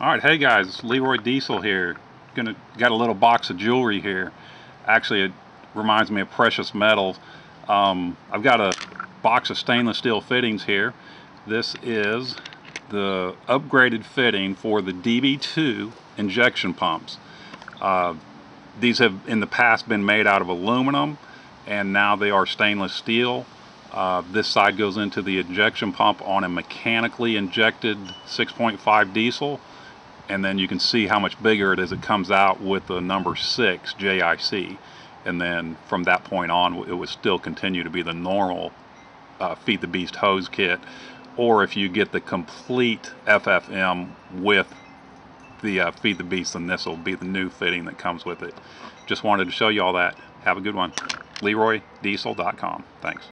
All right, hey guys, it's Leroy Diesel here. Gonna got a little box of jewelry here. Actually, it reminds me of precious metals. Um, I've got a box of stainless steel fittings here. This is the upgraded fitting for the DB2 injection pumps. Uh, these have in the past been made out of aluminum and now they are stainless steel. Uh, this side goes into the injection pump on a mechanically injected 6.5 diesel and then you can see how much bigger it is it comes out with the number 6 JIC and then from that point on it would still continue to be the normal uh, Feed the Beast hose kit or if you get the complete FFM with the uh, Feed the Beast then this will be the new fitting that comes with it. Just wanted to show you all that. Have a good one. LeroyDiesel.com. Thanks.